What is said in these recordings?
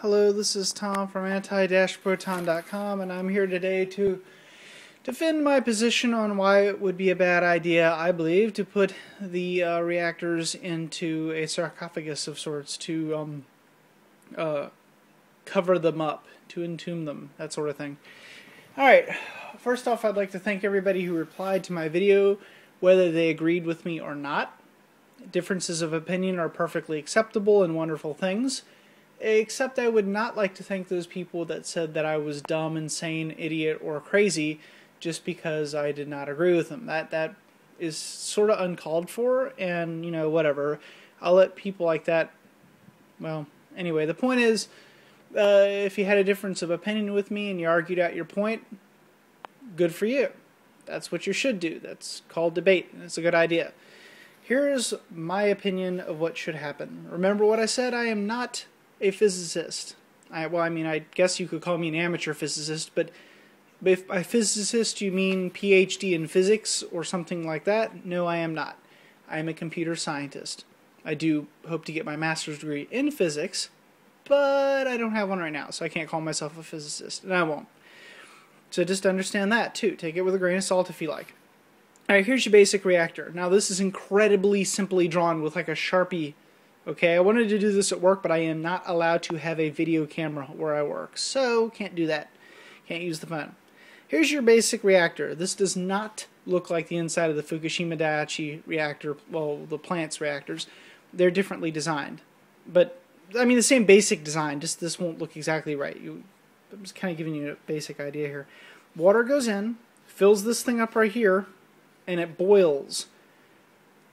Hello, this is Tom from anti-proton.com and I'm here today to defend my position on why it would be a bad idea, I believe, to put the uh, reactors into a sarcophagus of sorts to um, uh, cover them up, to entomb them, that sort of thing. Alright, first off I'd like to thank everybody who replied to my video, whether they agreed with me or not. Differences of opinion are perfectly acceptable and wonderful things. Except I would not like to thank those people that said that I was dumb, insane, idiot, or crazy just because I did not agree with them. That that is sort of uncalled for, and you know whatever. I'll let people like that. Well, anyway, the point is, uh, if you had a difference of opinion with me and you argued out your point, good for you. That's what you should do. That's called debate, and it's a good idea. Here's my opinion of what should happen. Remember what I said? I am not a physicist. I, well, I mean, I guess you could call me an amateur physicist, but if by physicist you mean PhD in physics or something like that, no, I am not. I am a computer scientist. I do hope to get my master's degree in physics, but I don't have one right now, so I can't call myself a physicist, and I won't. So just understand that, too. Take it with a grain of salt if you like. Alright, here's your basic reactor. Now, this is incredibly simply drawn with like a Sharpie Okay, I wanted to do this at work, but I am not allowed to have a video camera where I work, so can't do that. Can't use the phone. Here's your basic reactor. This does not look like the inside of the Fukushima Daiichi reactor, well, the plant's reactors. They're differently designed. But, I mean, the same basic design, just this won't look exactly right. You, I'm just kind of giving you a basic idea here. Water goes in, fills this thing up right here, and it boils.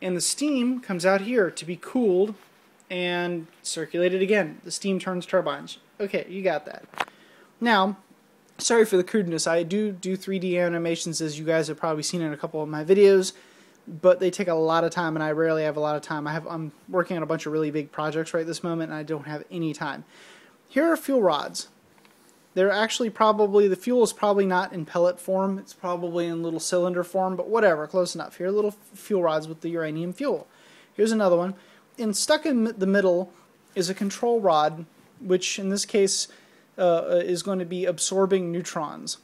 And the steam comes out here to be cooled and circulate it again. The steam turns turbines. Okay, you got that. Now, sorry for the crudeness. I do do 3D animations as you guys have probably seen in a couple of my videos, but they take a lot of time and I rarely have a lot of time. I have I'm working on a bunch of really big projects right this moment and I don't have any time. Here are fuel rods. They're actually probably the fuel is probably not in pellet form. It's probably in little cylinder form, but whatever, close enough. Here are little fuel rods with the uranium fuel. Here's another one and stuck in the middle is a control rod, which in this case uh, is going to be absorbing neutrons.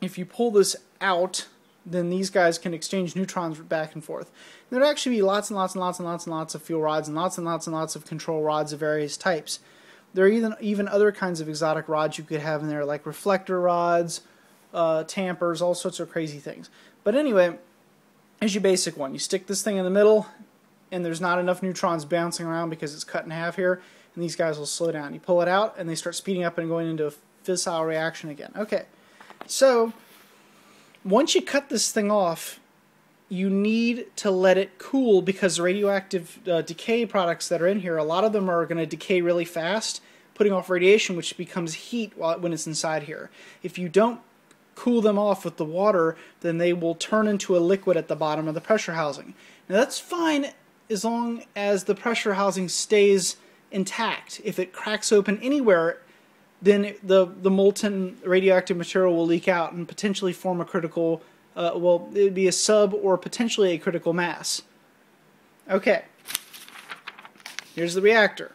If you pull this out, then these guys can exchange neutrons back and forth. There'd actually be lots and lots and lots and lots and lots of fuel rods and lots and lots and lots of control rods of various types. There are even even other kinds of exotic rods you could have in there, like reflector rods, uh, tampers, all sorts of crazy things. But anyway, here's your basic one. You stick this thing in the middle, and there's not enough neutrons bouncing around because it's cut in half here, and these guys will slow down. You pull it out, and they start speeding up and going into a fissile reaction again. Okay, so once you cut this thing off, you need to let it cool because radioactive uh, decay products that are in here, a lot of them are going to decay really fast, putting off radiation, which becomes heat while, when it's inside here. If you don't cool them off with the water, then they will turn into a liquid at the bottom of the pressure housing. Now that's fine as long as the pressure housing stays intact. If it cracks open anywhere, then the the molten radioactive material will leak out and potentially form a critical. Uh, well, it would be a sub or potentially a critical mass. Okay. Here's the reactor.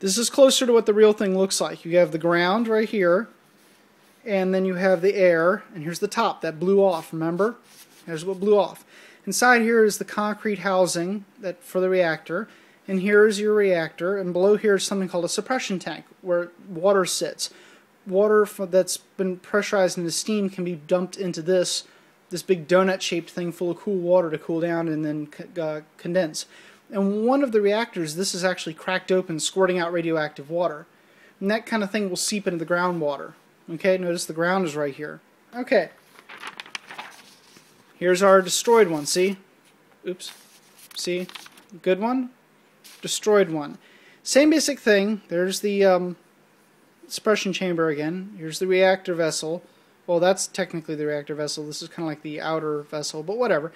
This is closer to what the real thing looks like. You have the ground right here, and then you have the air, and here's the top that blew off, remember? Here's what blew off. Inside here is the concrete housing that for the reactor, and here is your reactor, and below here is something called a suppression tank where water sits. Water that's been pressurized into steam can be dumped into this this big donut-shaped thing full of cool water to cool down and then uh, condense. And one of the reactors, this is actually cracked open, squirting out radioactive water. And that kind of thing will seep into the groundwater. Okay, notice the ground is right here. Okay. Here's our destroyed one, see? Oops. See? Good one? Destroyed one. Same basic thing. There's the um, suppression chamber again. Here's the reactor vessel. Well, that's technically the reactor vessel. This is kind of like the outer vessel, but whatever.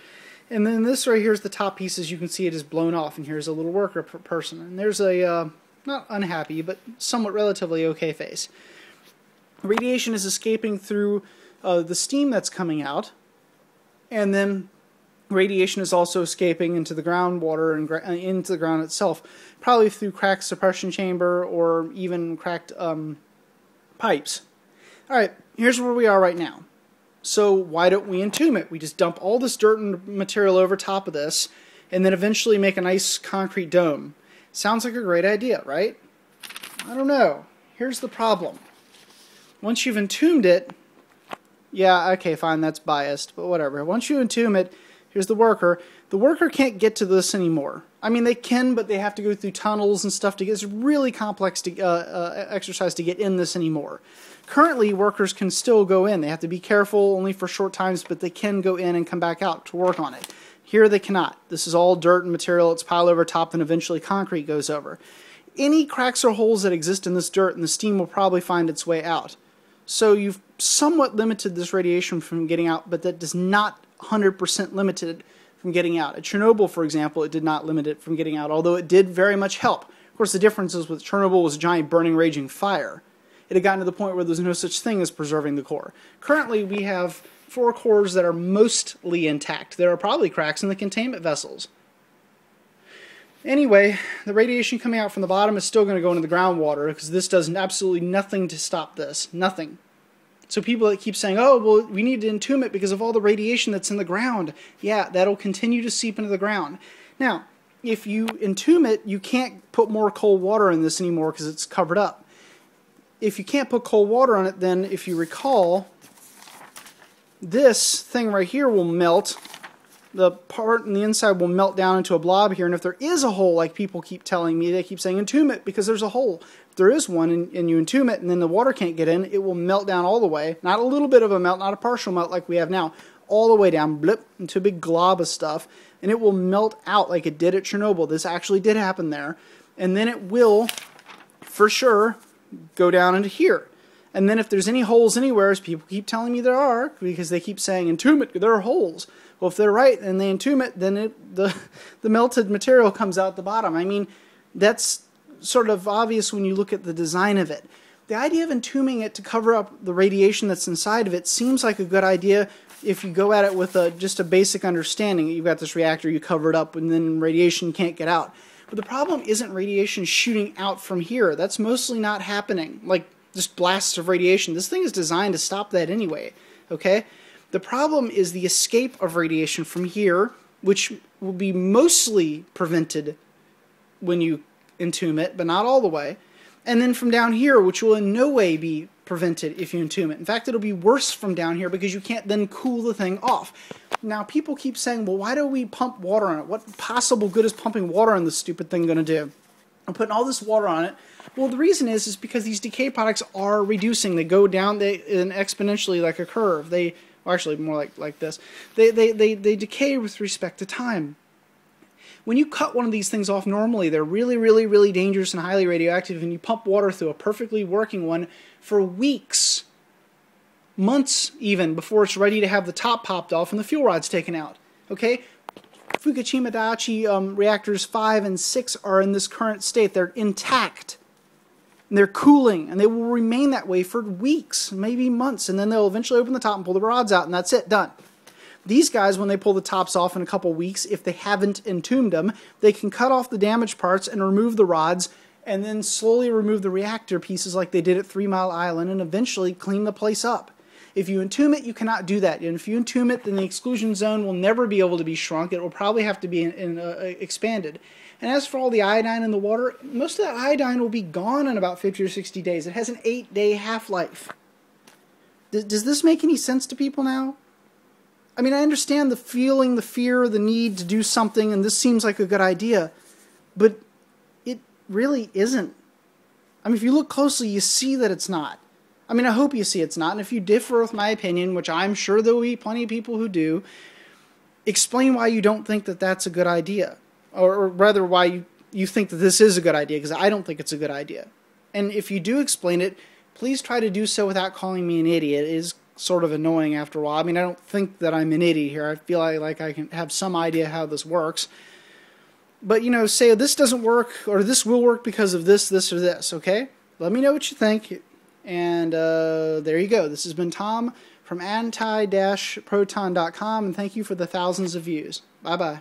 And then this right here is the top piece. As you can see, it is blown off. And here's a little worker person. And there's a, uh, not unhappy, but somewhat relatively okay face. Radiation is escaping through uh, the steam that's coming out and then radiation is also escaping into the groundwater and uh, into the ground itself, probably through cracked suppression chamber or even cracked um, pipes. All right, here's where we are right now. So why don't we entomb it? We just dump all this dirt and material over top of this, and then eventually make a nice concrete dome. Sounds like a great idea, right? I don't know. Here's the problem. Once you've entombed it, yeah, okay, fine, that's biased, but whatever. Once you entomb it, here's the worker. The worker can't get to this anymore. I mean, they can, but they have to go through tunnels and stuff to get. It's really complex to, uh, uh, exercise to get in this anymore. Currently, workers can still go in. They have to be careful only for short times, but they can go in and come back out to work on it. Here they cannot. This is all dirt and material. It's piled over top, and eventually concrete goes over. Any cracks or holes that exist in this dirt, and the steam will probably find its way out. So you've somewhat limited this radiation from getting out, but that does not 100% limited from getting out. At Chernobyl, for example, it did not limit it from getting out, although it did very much help. Of course, the difference is with Chernobyl was a giant burning, raging fire. It had gotten to the point where there's no such thing as preserving the core. Currently, we have four cores that are mostly intact. There are probably cracks in the containment vessels. Anyway, the radiation coming out from the bottom is still going to go into the groundwater because this does absolutely nothing to stop this. Nothing. So people that keep saying, oh, well, we need to entomb it because of all the radiation that's in the ground. Yeah, that'll continue to seep into the ground. Now, if you entomb it, you can't put more cold water in this anymore because it's covered up. If you can't put cold water on it, then if you recall, this thing right here will melt. The part in the inside will melt down into a blob here, and if there is a hole, like people keep telling me, they keep saying entomb it because there's a hole there is one and, and you entomb it and then the water can't get in, it will melt down all the way. Not a little bit of a melt, not a partial melt like we have now, all the way down, blip, into a big glob of stuff, and it will melt out like it did at Chernobyl. This actually did happen there. And then it will, for sure, go down into here. And then if there's any holes anywhere, as people keep telling me there are, because they keep saying entomb it, there are holes. Well, if they're right and they entomb it, then it, the the melted material comes out the bottom. I mean, that's sort of obvious when you look at the design of it. The idea of entombing it to cover up the radiation that's inside of it seems like a good idea if you go at it with a, just a basic understanding. You've got this reactor, you cover it up, and then radiation can't get out. But the problem isn't radiation shooting out from here. That's mostly not happening. Like just blasts of radiation. This thing is designed to stop that anyway. Okay? The problem is the escape of radiation from here, which will be mostly prevented when you entomb it, but not all the way. And then from down here, which will in no way be prevented if you entomb it. In fact, it'll be worse from down here because you can't then cool the thing off. Now, people keep saying, well, why do we pump water on it? What possible good is pumping water on this stupid thing going to do? I'm putting all this water on it. Well, the reason is is because these decay products are reducing. They go down they, in exponentially like a curve. They, actually more like, like this. They, they, they, they decay with respect to time when you cut one of these things off normally, they're really, really, really dangerous and highly radioactive, and you pump water through a perfectly working one for weeks, months even, before it's ready to have the top popped off and the fuel rods taken out. Okay? Fukushima Daiichi um, reactors 5 and 6 are in this current state. They're intact. And they're cooling, and they will remain that way for weeks, maybe months, and then they'll eventually open the top and pull the rods out, and that's it, done. These guys, when they pull the tops off in a couple weeks, if they haven't entombed them, they can cut off the damaged parts and remove the rods and then slowly remove the reactor pieces like they did at Three Mile Island and eventually clean the place up. If you entomb it, you cannot do that. And if you entomb it, then the exclusion zone will never be able to be shrunk. It will probably have to be in, in, uh, expanded. And as for all the iodine in the water, most of that iodine will be gone in about 50 or 60 days. It has an eight day half life. Does, does this make any sense to people now? I mean, I understand the feeling, the fear, the need to do something, and this seems like a good idea, but it really isn't. I mean, if you look closely, you see that it's not. I mean, I hope you see it's not, and if you differ with my opinion, which I'm sure there will be plenty of people who do, explain why you don't think that that's a good idea, or, or rather, why you, you think that this is a good idea, because I don't think it's a good idea. And if you do explain it, please try to do so without calling me an idiot. It is sort of annoying after a while. I mean, I don't think that I'm an idiot here. I feel like, like I can have some idea how this works. But, you know, say this doesn't work or this will work because of this, this, or this, okay? Let me know what you think. And uh, there you go. This has been Tom from anti-proton.com, and thank you for the thousands of views. Bye bye.